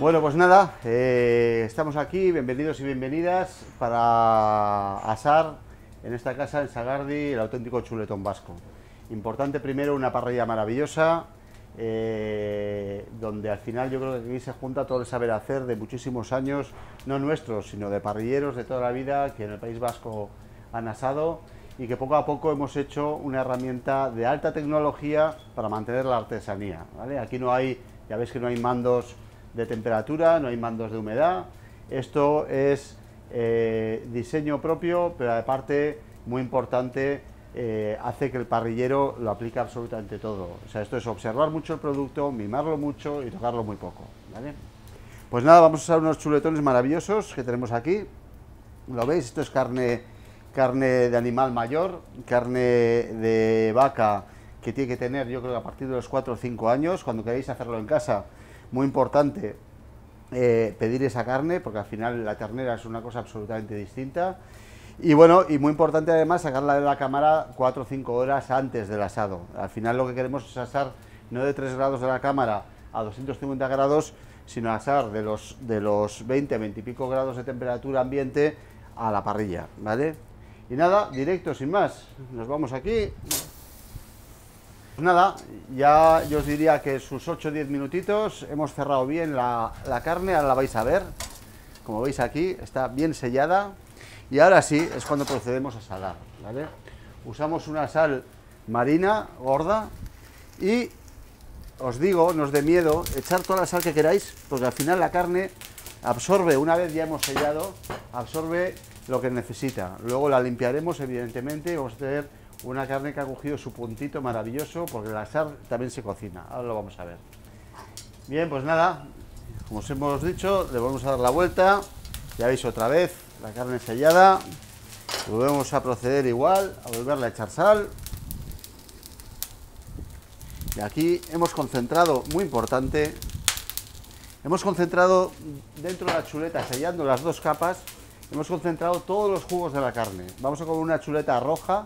Bueno, pues nada, eh, estamos aquí, bienvenidos y bienvenidas para asar en esta casa en Sagardi el auténtico chuletón vasco. Importante primero una parrilla maravillosa, eh, donde al final yo creo que aquí se junta todo el saber hacer de muchísimos años, no nuestros, sino de parrilleros de toda la vida que en el País Vasco han asado y que poco a poco hemos hecho una herramienta de alta tecnología para mantener la artesanía. ¿vale? Aquí no hay, ya veis que no hay mandos de temperatura, no hay mandos de humedad. Esto es eh, diseño propio, pero aparte, muy importante, eh, hace que el parrillero lo aplique absolutamente todo. O sea, esto es observar mucho el producto, mimarlo mucho y tocarlo muy poco. Pues nada, vamos a usar unos chuletones maravillosos que tenemos aquí. ¿Lo veis? Esto es carne, carne de animal mayor, carne de vaca que tiene que tener, yo creo a partir de los 4 o 5 años, cuando queréis hacerlo en casa, muy importante eh, pedir esa carne, porque al final la ternera es una cosa absolutamente distinta. Y bueno, y muy importante además sacarla de la cámara 4 o 5 horas antes del asado. Al final lo que queremos es asar no de 3 grados de la cámara a 250 grados, sino asar de los, de los 20, 20 y pico grados de temperatura ambiente a la parrilla, ¿vale? Y nada, directo, sin más, nos vamos aquí. Pues nada, ya yo os diría que sus 8 o 10 minutitos hemos cerrado bien la, carne, ahora la vais a ver. Como veis aquí, está bien sellada. Y ahora sí, es cuando procedemos a salar, ¿vale? Usamos una sal marina, gorda, y os digo, no os dé miedo, echar toda la sal que queráis, porque al final la carne absorbe, una vez ya hemos sellado, absorbe lo que necesita. Luego la limpiaremos, evidentemente, y vamos a tener una carne que ha cogido su puntito maravilloso, porque la sal también se cocina. Ahora lo vamos a ver. Bien, pues nada, como os hemos dicho, le vamos a dar la vuelta. Ya veis otra vez la carne sellada. Volvemos a proceder igual, a volverle a echar sal. Y aquí hemos concentrado, muy importante, hemos concentrado dentro de la chuleta, sellando las dos capas, hemos concentrado todos los jugos de la carne. Vamos a comer una chuleta roja,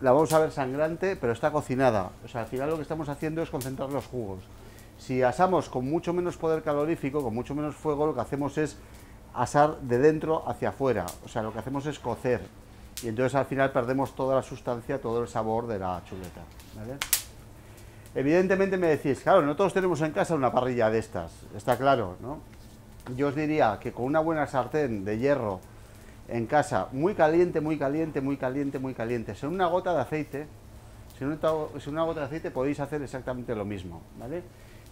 la vamos a ver sangrante, pero está cocinada. O sea, al final lo que estamos haciendo es concentrar los jugos. Si asamos con mucho menos poder calorífico, con mucho menos fuego, lo que hacemos es asar de dentro hacia afuera. O sea, lo que hacemos es cocer. Y entonces al final perdemos toda la sustancia, todo el sabor de la chuleta. Evidentemente me decís, claro, no todos tenemos en casa una parrilla de estas, está claro, ¿no? Yo os diría que con una buena sartén de hierro en casa, muy caliente, muy caliente, muy caliente, muy caliente. Sin una gota de aceite, sin una, gota de aceite podéis hacer exactamente lo mismo, ¿vale?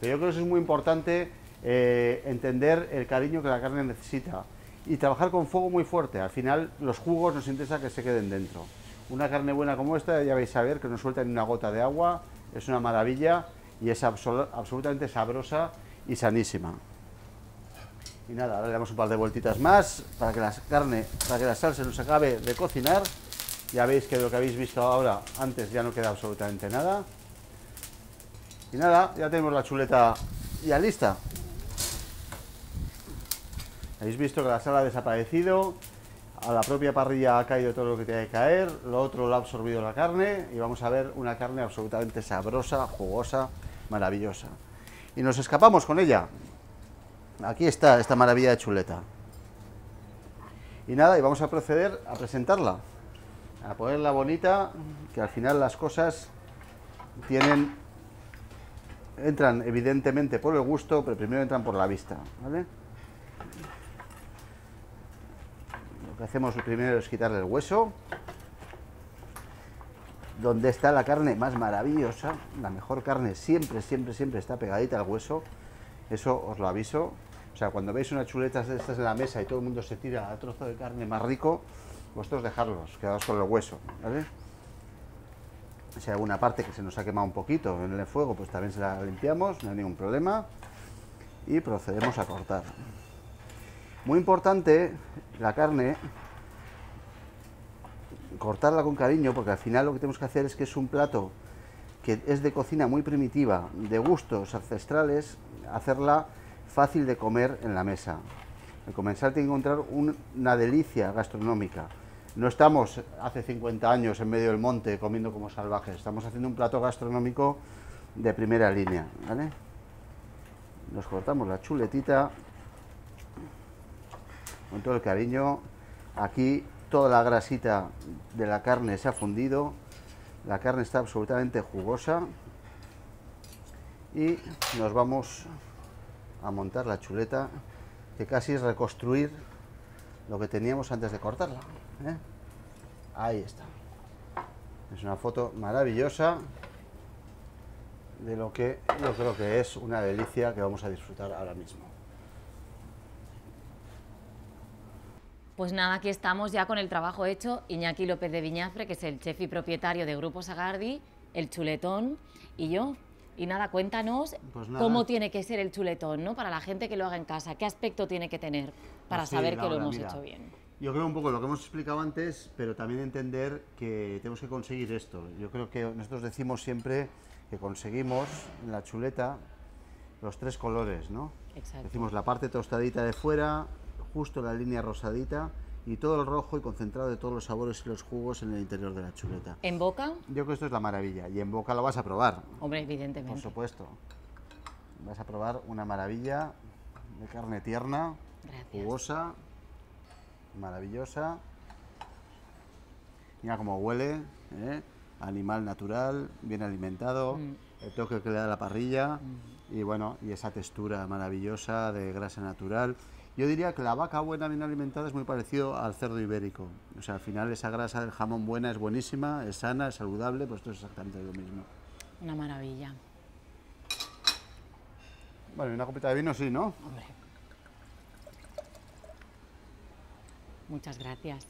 Pero yo creo que es muy importante eh, entender el cariño que la carne necesita y trabajar con fuego muy fuerte. Al final los jugos nos interesa que se queden dentro. Una carne buena como esta, ya vais a ver que no suelta ni una gota de agua, es una maravilla y es absolutamente sabrosa y sanísima. Y nada, ahora le damos un par de vueltitas más para que la carne, para que la sal se nos acabe de cocinar. Ya veis que lo que habéis visto ahora, antes ya no queda absolutamente nada. Y nada, ya tenemos la chuleta ya lista. Habéis visto que la sal ha desaparecido, a la propia parrilla ha caído todo lo que tiene que caer, lo otro lo ha absorbido la carne y vamos a ver una carne absolutamente sabrosa, jugosa, maravillosa. Y nos escapamos con ella. Aquí está esta maravilla de chuleta. Y nada, y vamos a proceder a presentarla, a ponerla bonita, que al final las cosas tienen, entran evidentemente por el gusto, pero primero entran por la vista, ¿vale? Que hacemos primero es quitarle el hueso, donde está la carne más maravillosa, la mejor carne siempre, siempre, siempre está pegadita al hueso, eso os lo aviso, o sea, cuando veis una chuleta de estas en la mesa y todo el mundo se tira a trozo de carne más rico, vosotros dejarlos, quedaos con el hueso, ¿vale? Si hay alguna parte que se nos ha quemado un poquito en el fuego, pues también se la limpiamos, no hay ningún problema. Y procedemos a cortar. Muy importante la carne, cortarla con cariño, porque al final lo que tenemos que hacer es que es un plato que es de cocina muy primitiva, de gustos ancestrales, hacerla fácil de comer en la mesa. El comensal tiene que encontrar una delicia gastronómica. No estamos hace 50 años en medio del monte comiendo como salvajes, estamos haciendo un plato gastronómico de primera línea. ¿vale? Nos cortamos la chuletita con todo el cariño. Aquí toda la grasita de la carne se ha fundido, la carne está absolutamente jugosa y nos vamos a montar la chuleta que casi es reconstruir lo que teníamos antes de cortarla. ¿eh? Ahí está. Es una foto maravillosa de lo que yo creo que es una delicia que vamos a disfrutar ahora mismo. Pues nada, aquí estamos ya con el trabajo hecho. Iñaki López de Viñafre, que es el chef y propietario de Grupo Sagardi, el chuletón y yo. Y nada, cuéntanos Pues nada. cómo tiene que ser el chuletón, ¿no? Para la gente que lo haga en casa, qué aspecto tiene que tener para Pues sí, saber que lo hemos mira, hecho bien. Yo creo un poco lo que hemos explicado antes, pero también entender que tenemos que conseguir esto. Yo creo que nosotros decimos siempre que conseguimos en la chuleta los tres colores, ¿no? Exacto. Decimos la parte tostadita de fuera, justo la línea rosadita y todo el rojo y concentrado de todos los sabores y los jugos en el interior de la chuleta. ¿En boca? Yo creo que esto es la maravilla y en boca lo vas a probar, Hombre, por evidentemente. supuesto. Vas a probar una maravilla de carne tierna, Gracias. jugosa, maravillosa. Mira cómo huele, ¿eh? animal natural, bien alimentado, Mm. el toque que le da la parrilla y bueno, y esa textura maravillosa de grasa natural. Yo diría que la vaca buena, bien alimentada, es muy parecido al cerdo ibérico. O sea, al final esa grasa del jamón buena es buenísima, es sana, es saludable, pues esto es exactamente lo mismo. Una maravilla. Bueno, y una copita de vino sí, ¿no? Hombre. Muchas gracias.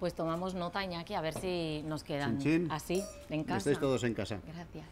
Pues tomamos nota, Iñaki, a ver si nos quedan Chin, chin. así, en casa. Estáis todos en casa. Gracias.